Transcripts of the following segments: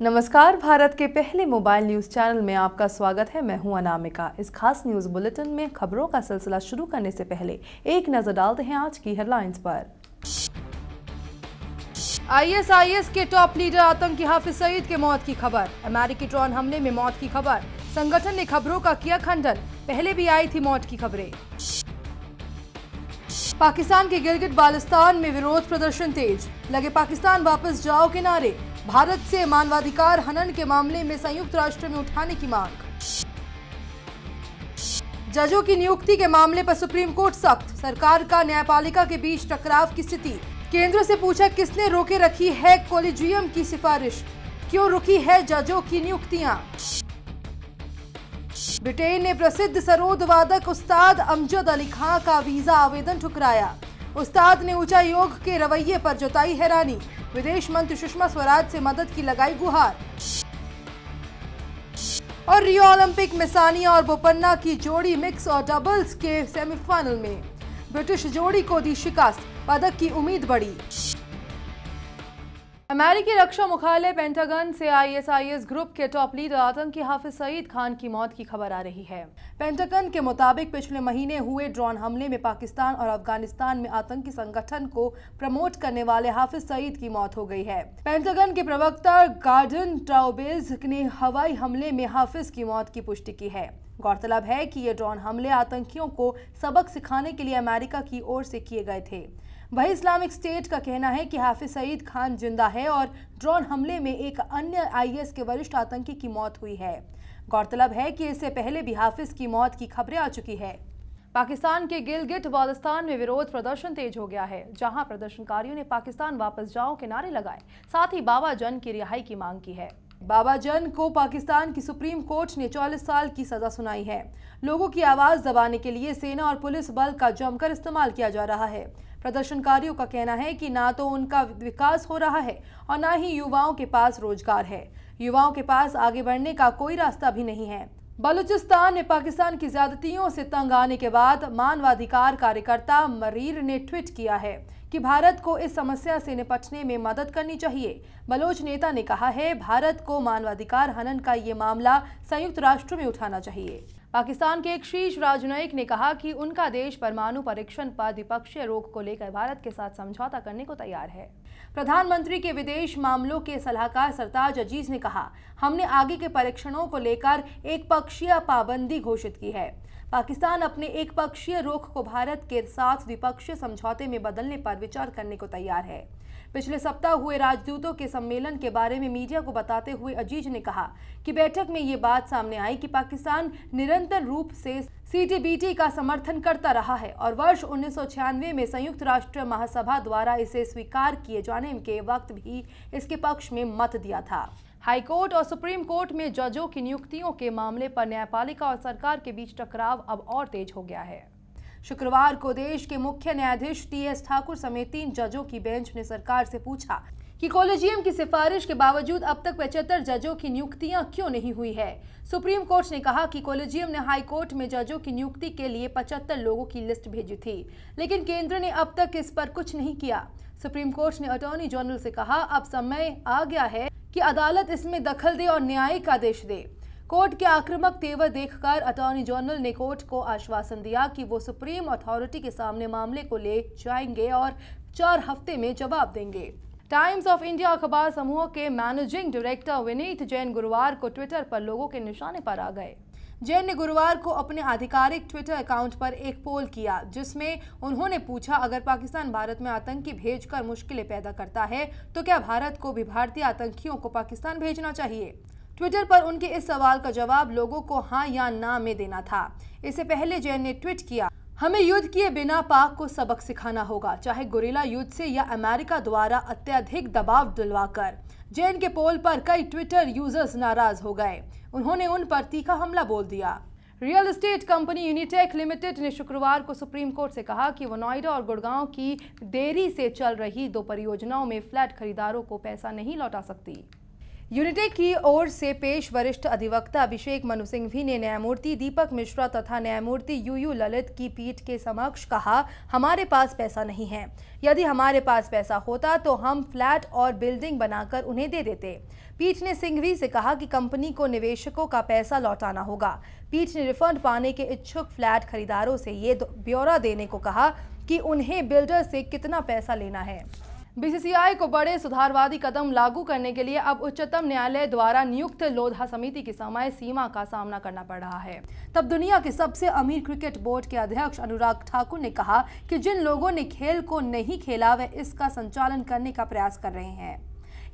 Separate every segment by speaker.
Speaker 1: नमस्कार, भारत के पहले मोबाइल न्यूज़ चैनल में आपका स्वागत है। मैं हूँ अनामिका। इस खास न्यूज़ बुलेटिन में खबरों का सिलसिला शुरू करने से पहले एक नज़र डालते हैं आज की हेडलाइंस पर। आईएसआईएस के टॉप लीडर आतंकी हाफिज सईद के मौत की खबर। अमेरिकी ड्रोन हमले में मौत की खबर। संगठन ने खबरों का किया खंडन। पहले भी आई थी मौत की खबरें। पाकिस्तान के गिलगिट बालिस्तान में विरोध प्रदर्शन तेज। लगे पाकिस्तान वापस जाओ के नारे, भारत से मानवाधिकार हनन के मामले में संयुक्त राष्ट्र में उठाने की मांग। जजों की नियुक्ति के मामले पर सुप्रीम कोर्ट सख्त, सरकार का न्यायपालिका के बीच टकराव की स्थिति। केंद्र से पूछा, किसने रोके रखी है कोलिजियम की सिफारिश? क्यों रुकी है जजों की नियुक्तियाँ? ब्रिटेन ने प्रसिद्ध सरोद वादक उस्ताद अमजद अली खां का वीज़ा आवेदन ठुकराया। उस्ताद ने ऊँचा योग के रवैये पर जताई हैरानी। विदेश मंत्री सुषमा स्वराज से मदद की लगाई गुहार। और रियो ओलंपिक में सानिया और बोपन्ना की जोड़ी मिक्स और डबल्स के सेमीफाइनल में। ब्रिटिश जोड़ी को दी शिकस्त, पदक की उम्मीद बढ़ी। अमेरिकी रक्षा मुख्यालय पेंटागन से आईएसआईएस ग्रुप के टॉप लीडर आतंकी हाफिज सईद खान की मौत की खबर आ रही है। पेंटागन के मुताबिक पिछले महीने हुए ड्रोन हमले में पाकिस्तान और अफ़गानिस्तान में आतंकी संगठन को प्रमोट करने वाले हाफिज सईद की मौत हो गई है। पेंटागन के प्रवक्ता गार्डन ट्राउबेज ने हवाई हमले में हाफिज की मौत की पुष्टि की है। गौरतलब है कि ये ड्रोन हमले आतंकियों को सबक सिखाने के लिए अमेरिका की ओर से किए गए थे। वही इस्लामिक स्टेट का कहना है कि हाफिज सईद खान ज़िंदा है और ड्रोन हमले में एक अन्य आईएस के वरिष्ठ आतंकी की मौत हुई है। गौरतलब है कि इससे पहले भी हाफिज की मौत की खबरें आ चुकी है। पाकिस्तान के गिलगिट बालिस्तान में विरोध प्रदर्शन तेज हो गया है, जहाँ प्रदर्शनकारियों ने पाकिस्तान वापस जाओ के नारे लगाए। साथ ही बाबा जन की रिहाई की मांग की है। बाबा जन को पाकिस्तान की सुप्रीम कोर्ट ने 40 साल की सजा सुनाई है। लोगों की आवाज़ दबाने के लिए सेना और पुलिस बल का जमकर इस्तेमाल किया जा रहा है। प्रदर्शनकारियों का कहना है कि ना तो उनका विकास हो रहा है और ना ही युवाओं के पास रोज़गार है। युवाओं के पास आगे बढ़ने का कोई रास्ता भी नहीं है। बलूचिस्तान में पाकिस्तान की ज्यादतियों से तंग आने के बाद मानवाधिकार कार्यकर्ता मरीर ने ट्वीट किया है कि भारत को इस समस्या से निपटने में मदद करनी चाहिए। बलोच नेता ने कहा है, भारत को मानवाधिकार हनन का ये मामला संयुक्त राष्ट्र में उठाना चाहिए। पाकिस्तान के एक शीर्ष राजनयिक ने कहा कि उनका देश परमाणु परीक्षण पर द्विपक्षीय रोक को लेकर भारत के साथ समझौता करने को तैयार है। प्रधानमंत्री के विदेश मामलों के सलाहकार सरताज अज़ीज़ ने कहा, हमने आगे के परीक्षणों को लेकर एक पक्षीय पाबंदी घोषित की है। पाकिस्तान अपने एक पक्षीय रोख को भारत के साथ द्विपक्षीय समझौते में बदलने पर विचार करने को तैयार है। पिछले सप्ताह हुए राजदूतों के सम्मेलन के बारे में मीडिया को बताते हुए अज़ीज़ ने कहा कि बैठक में ये बात सामने आई कि पाकिस्तान निरंतर रूप से सीटीबीटी का समर्थन करता रहा है और वर्ष उन्नीस सौ छियानवे में संयुक्त राष्ट्र महासभा द्वारा इसे स्वीकार किए जाने के वक्त भी इसके पक्ष में मत दिया था। हाईकोर्ट और सुप्रीम कोर्ट में जजों की नियुक्तियों के मामले पर न्यायपालिका और सरकार के बीच टकराव अब और तेज हो गया है। शुक्रवार को देश के मुख्य न्यायाधीश टी एस ठाकुर समेत तीन जजों की बेंच ने सरकार से पूछा कि कॉलेजियम की सिफारिश के बावजूद अब तक पचहत्तर जजों की नियुक्तियाँ क्यों नहीं हुई है? सुप्रीम कोर्ट ने कहा कि कॉलेजियम ने हाई कोर्ट में जजों की नियुक्ति के लिए पचहत्तर लोगों की लिस्ट भेजी थी, लेकिन केंद्र ने अब तक इस पर कुछ नहीं किया। सुप्रीम कोर्ट ने अटॉर्नी जनरल से कहा, अब समय आ गया है कि अदालत इसमें दखल दे और न्यायिक आदेश दे। कोर्ट के आक्रामक तेवर देखकर अटॉर्नी जनरल ने कोर्ट को आश्वासन दिया कि वो सुप्रीम अथॉरिटी के सामने मामले को ले जाएँगे और चार हफ़्ते में जवाब देंगे। टाइम्स ऑफ़ इंडिया अखबार समूह के मैनेजिंग डायरेक्टर विनीत जैन गुरुवार को ट्विटर पर लोगों के निशाने पर आ गए। जैन ने गुरुवार को अपने आधिकारिक ट्विटर अकाउंट पर एक पोल किया, जिसमें उन्होंने पूछा, अगर पाकिस्तान भारत में आतंकी भेजकर मुश्किलें पैदा करता है तो क्या भारत को भी भारतीय आतंकियों को पाकिस्तान भेजना चाहिए? ट्विटर पर उनके इस सवाल का जवाब लोगों को हाँ या ना में देना था। इससे पहले जैन ने ट्वीट किया हमें युद्ध किए बिना पाक को सबक सिखाना होगा, चाहे गुरिला युद्ध से या अमेरिका द्वारा अत्यधिक दबाव दिलवाकर। जैन के पोल पर कई ट्विटर यूज़र्स नाराज़ हो गए। उन्होंने उन पर तीखा हमला बोल दिया। Real estate company Unitech limited ने शुक्रवार को सुप्रीम कोर्ट से कहा कि वो नोएडा और गुड़गांव की देरी से चल रही दो परियोजनाओं में फ्लैट खरीदारों को पैसा नहीं लौटा सकती। यूनिटेक की ओर से पेश वरिष्ठ अधिवक्ता अभिषेक मनु सिंघवी ने न्यायमूर्ति दीपक मिश्रा तथा न्यायमूर्ति यू यू ललित की पीठ के समक्ष कहा, हमारे पास पैसा नहीं है। यदि हमारे पास पैसा होता तो हम फ्लैट और बिल्डिंग बनाकर उन्हें दे देते। पीठ ने सिंघवी से कहा कि कंपनी को निवेशकों का पैसा लौटाना होगा। पीठ ने रिफंड पाने के इच्छुक फ्लैट खरीदारों से ये ब्यौरा देने को कहा कि उन्हें बिल्डर से कितना पैसा लेना है। बीसीसीआई को बड़े सुधारवादी कदम लागू करने के लिए अब उच्चतम न्यायालय द्वारा नियुक्त लोधा समिति की समय सीमा का सामना करना पड़ रहा है। तब दुनिया के सबसे अमीर क्रिकेट बोर्ड के अध्यक्ष अनुराग ठाकुर ने कहा कि जिन लोगों ने खेल को नहीं खेला, वे इसका संचालन करने का प्रयास कर रहे हैं।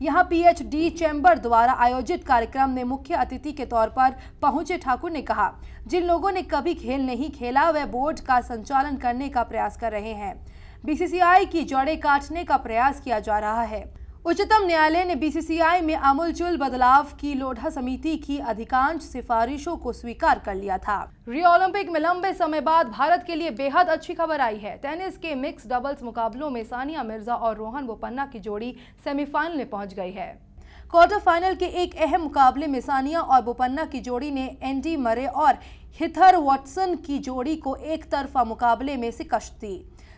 Speaker 1: यहाँ पीएचडी चैम्बर द्वारा आयोजित कार्यक्रम में मुख्य अतिथि के तौर पर पहुँचे ठाकुर ने कहा, जिन लोगों ने कभी खेल नहीं खेला, वे बोर्ड का संचालन करने का प्रयास कर रहे हैं। बीसीसीआई की जड़ें काटने का प्रयास किया जा रहा है। उच्चतम न्यायालय ने बीसीसीआई में आमूलचूल बदलाव की लोढ़ा समिति की अधिकांश सिफारिशों को स्वीकार कर लिया था। रियो ओलंपिक में लंबे समय बाद भारत के लिए बेहद अच्छी खबर आई है। टेनिस के मिक्स डबल्स मुकाबलों में सानिया मिर्ज़ा और रोहन बोपन्ना की जोड़ी सेमीफाइनल में पहुँच गई है। क्वार्टर फाइनल के एक अहम मुकाबले में सानिया और बोपन्ना की जोड़ी ने एंडी मरे और हिथर वॉटसन की जोड़ी को एक तरफा मुकाबले में शिकस्त दी।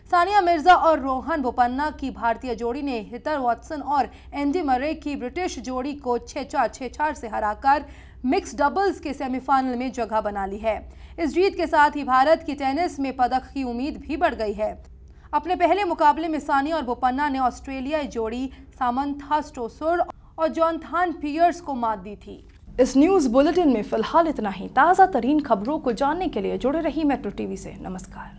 Speaker 1: सानिया मिर्ज़ा और रोहन बोपन्ना की भारतीय जोड़ी ने हितर वॉटसन और एंडी मरे की ब्रिटिश जोड़ी को छह चार छह चार से हराकर मिक्स डबल्स के सेमीफाइनल में जगह बना ली है। इस जीत के साथ ही भारत की टेनिस में पदक की उम्मीद भी बढ़ गई है। अपने पहले मुकाबले में सानिया और बोपन्ना ने ऑस्ट्रेलियाई जोड़ी सामंथा स्टोसुर और जॉनथान पियर्स को मात दी थी। इस न्यूज़ बुलेटिन में फ़िलहाल इतना ही। ताज़ा तरीन खबरों को जानने के लिए जुड़े रही मेट्रो टीवी से। नमस्कार.